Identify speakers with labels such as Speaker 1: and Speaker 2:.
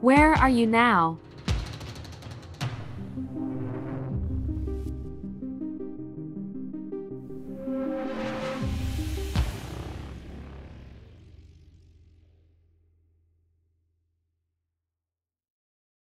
Speaker 1: Where are you now?